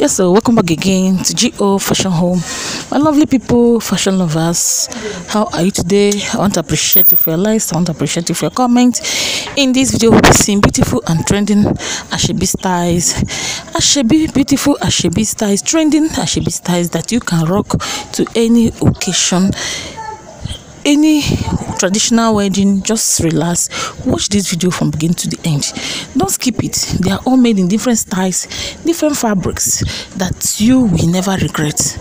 Yes, so welcome back again to GO Fashion Home. My lovely people, fashion lovers, how are you today? I want to appreciate you for your likes. I want to appreciate you for your comments. In this video, we'll be seeing beautiful and trending Asoebi styles. Asoebi, beautiful Asoebi styles, trending Asoebi styles that you can rock to any occasion any traditional wedding just relax watch this video from beginning to the end. Don't skip it. They are all made in different styles different fabrics that you will never regret.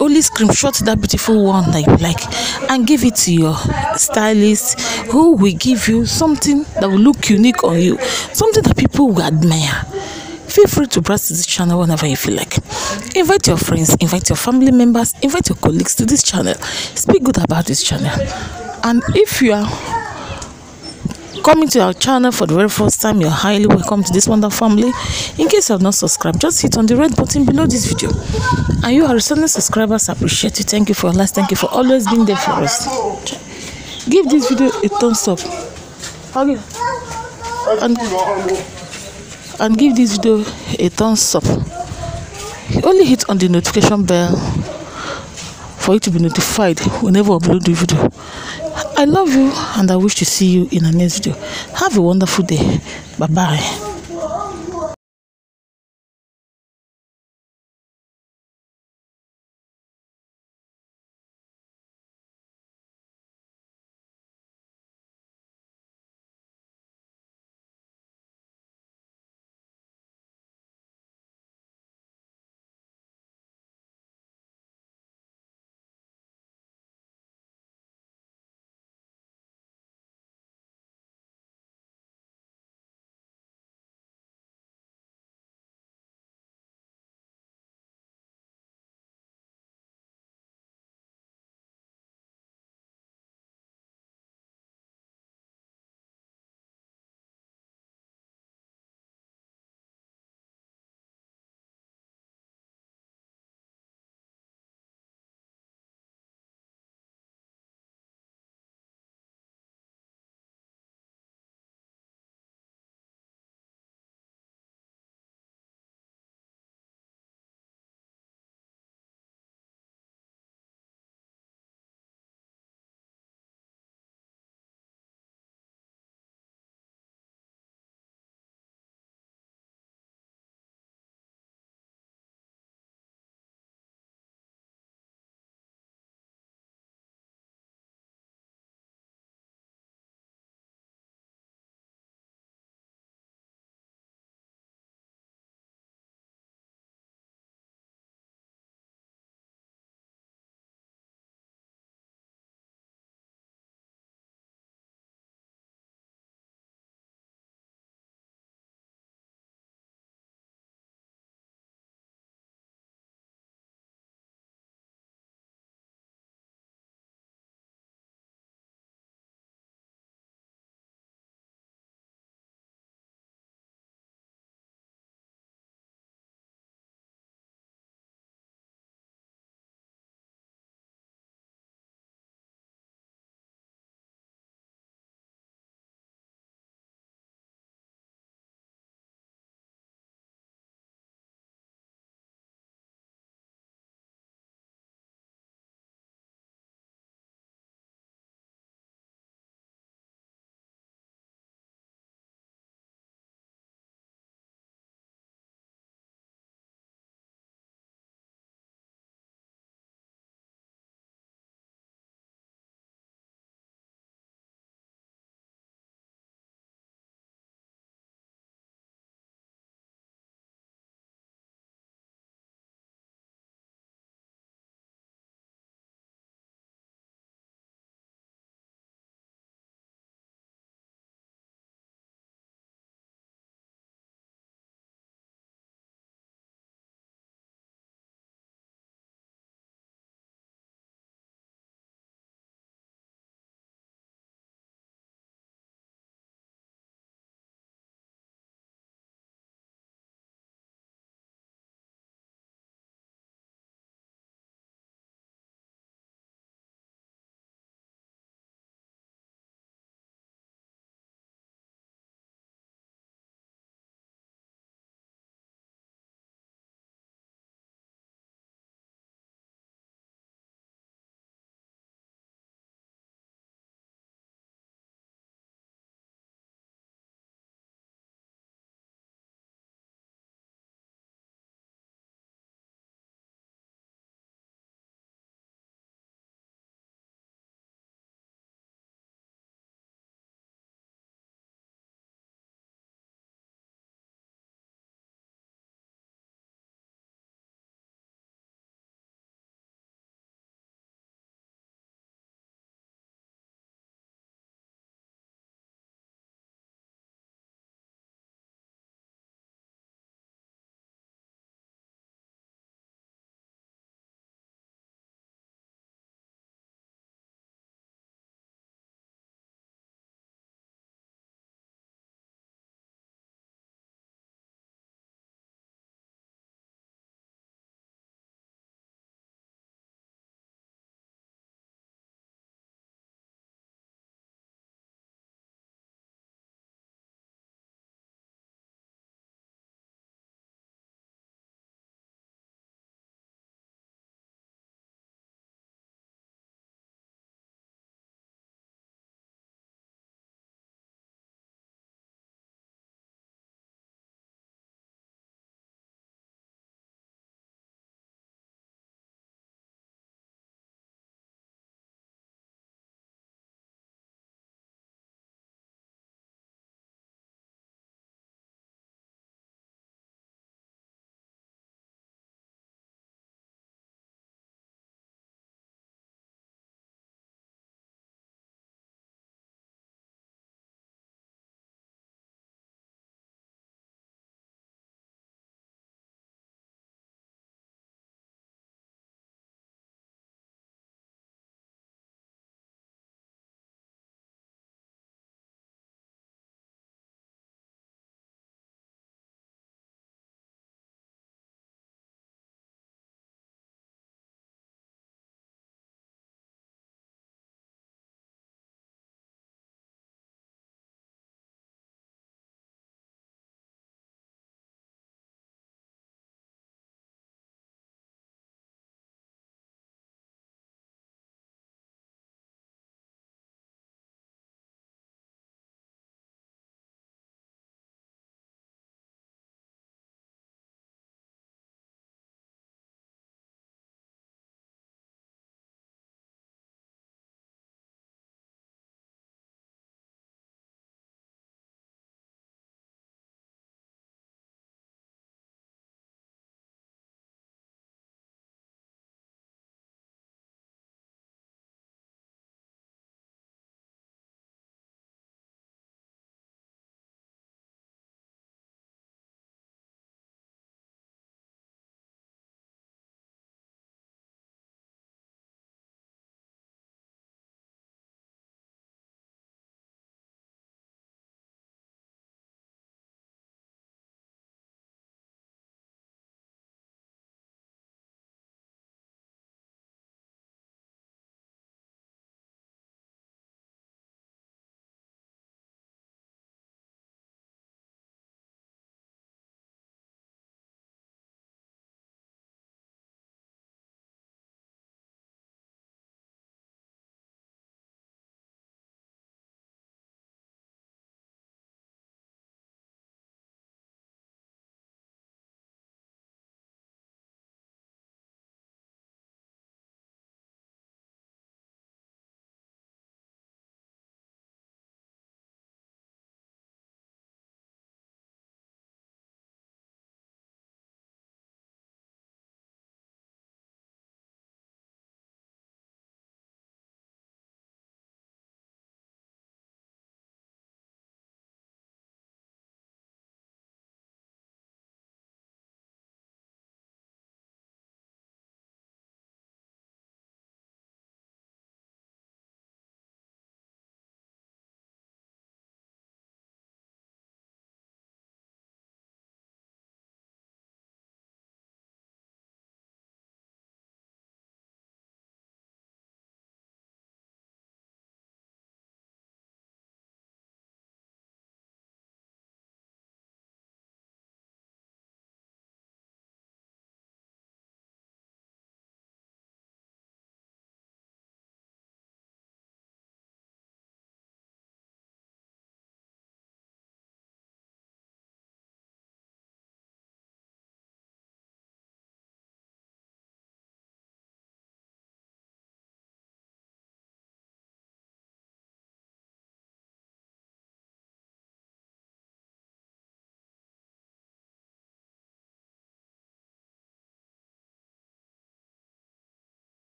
Only screenshot that beautiful one that you like and give it to your stylist who will give you something that will look unique on you something that people will admire feel free to browse this channel whenever you feel like. Invite your friends invite your family members invite your colleagues to this channel. Speak good about this channel. And if you are coming to our channel for the very first time you're highly welcome to this wonderful family. In case you have not subscribed just hit on the red button below this video. And you are returning subscribers appreciate you. Thank you for your likes. Thank you for always being there for us. Give this video a thumbs up. Okay. and and give this video a thumbs up. Only hit on the notification bell for you to be notified whenever I upload the video. I love you and i wish to see you in the next video. Have a wonderful day. Bye bye